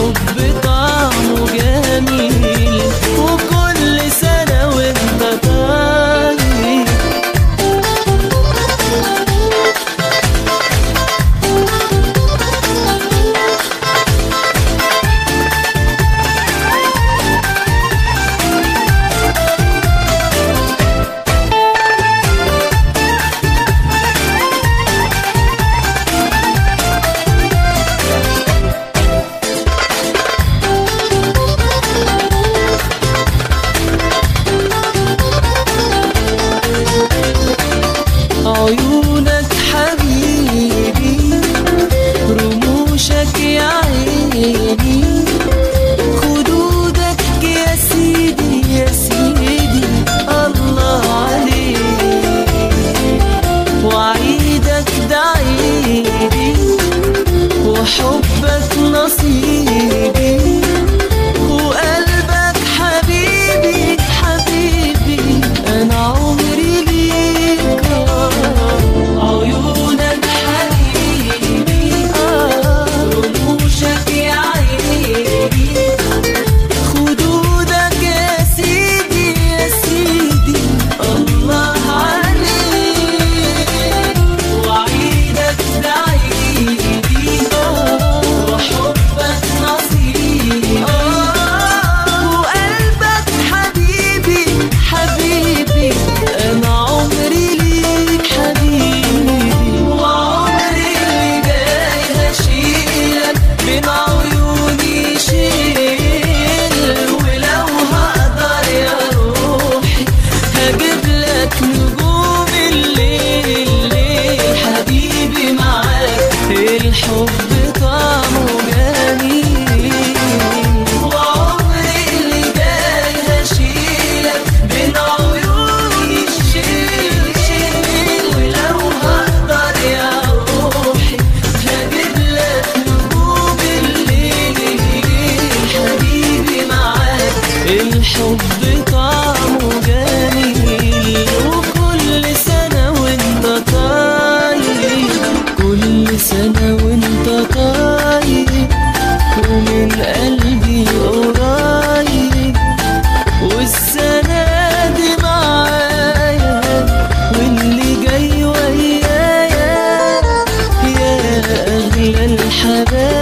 حب طعمه جميل وكل سنة الحب طعمه جميل وعمري اللي جاي هشيلك بين عيوني شيل ولو هقدر يا روحي هجيب نجوم الليل حبيبي معاك الحب طعمه حبيبي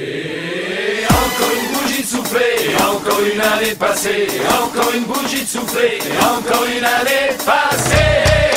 Encore une bougie de soufflé, encore une année passée, encore une bougie de soufflé, encore une année passée.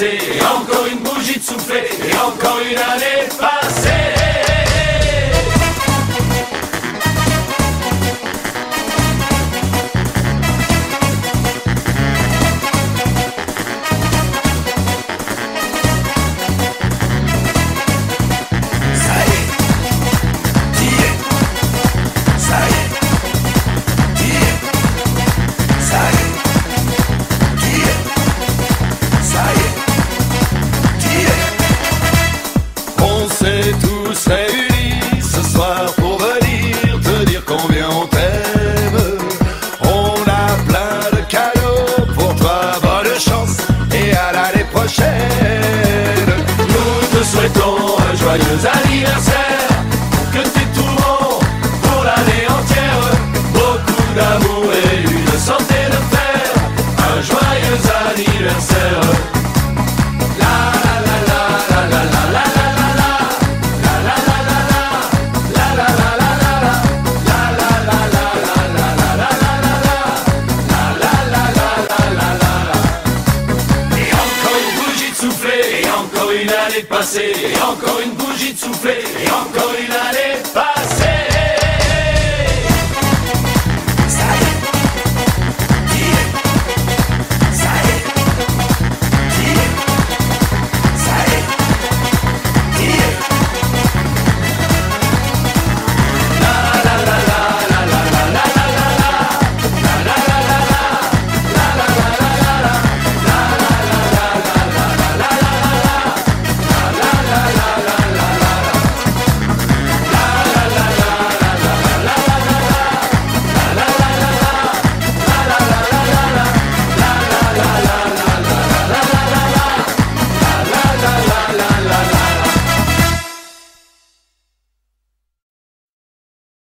et encore une bougie de souffler, et encore une année passée. réunis ce soir pour venir te dire combien on t'aime. On a plein de cadeaux pour toi, bonne chance et à l'année prochaine. Nous te souhaitons un joyeux anniversaire, que tu trouves pour l'année entière. Beaucoup d'amour et une santé de fer, un joyeux anniversaire.